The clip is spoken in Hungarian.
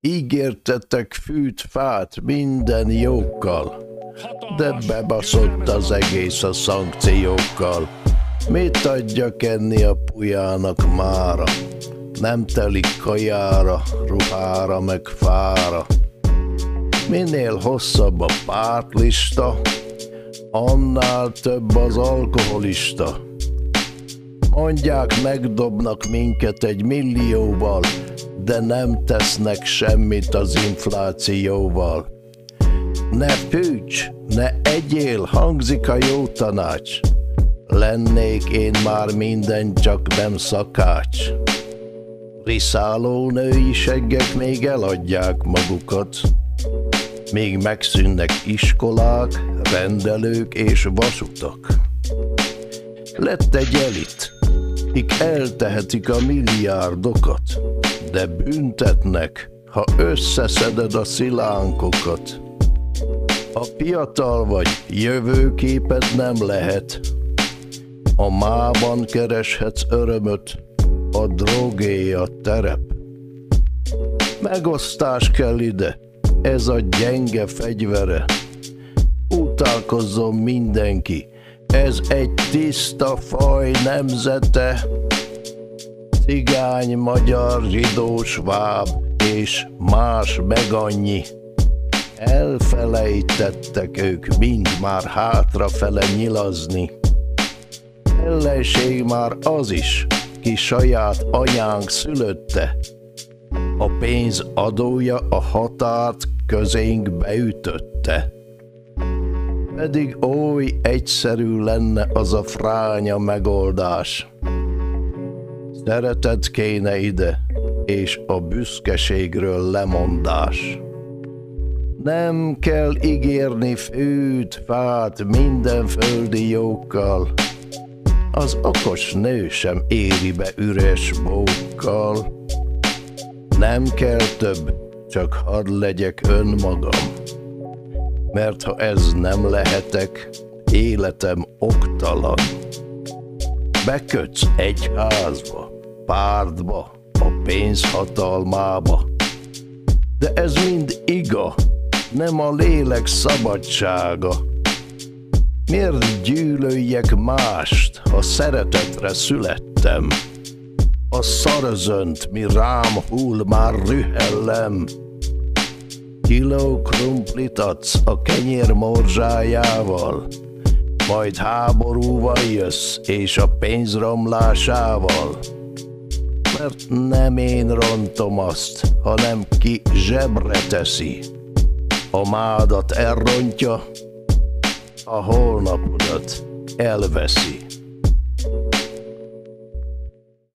Ígértetek fűt, fát, minden jókkal, de bebaszott az egész a szankciókkal. Mit adjak enni a pujának mára? Nem telik kajára, ruhára meg fára. Minél hosszabb a pártlista, annál több az alkoholista. Mondják, megdobnak minket egy millióval, de nem tesznek semmit az inflációval. Ne fűts, ne egyél, hangzik a jó tanács. Lennék én már minden, csak nem szakács. Riszáló női seggek még eladják magukat, még megszűnnek iskolák, rendelők és vasutak. Lett egy elit, kik eltehetik a milliárdokat, de büntetnek, ha összeszeded a szilánkokat. Ha fiatal vagy, jövőképed nem lehet. A mában kereshetsz örömöt, a drogé a terep. Megosztás kell ide, ez a gyenge fegyvere. Utálkozzon mindenki, ez egy tiszta faj nemzete. Cigány, magyar, zsidó, sváb és más meg annyi. Elfelejtettek ők mind már hátrafele nyilazni. Ellenség már az is, ki saját anyánk szülötte. A pénz adója a határt közénk beütötte. Pedig oly egyszerű lenne az a fránya megoldás. Szeretet kéne ide, és a büszkeségről lemondás. Nem kell ígérni fűt, fát minden földi jókkal, az okos nő sem éri be üres bókkal. Nem kell több, csak hadd legyek önmagam. Mert ha ez nem lehetek, életem oktalan. Bekötsz egy házba, pártba, a pénz hatalmába. De ez mind iga, nem a lélek szabadsága. Miért gyűlöljek mást, ha szeretetre születtem? A szarözönt, mi rám hull, már rühellem. Kiló krumplit adsz a kenyér morzsájával, majd háborúval jössz, és a pénzromlásával. Mert nem én rontom azt, hanem ki zsebre teszi. A mádat elrontja, a holnapodat elveszi.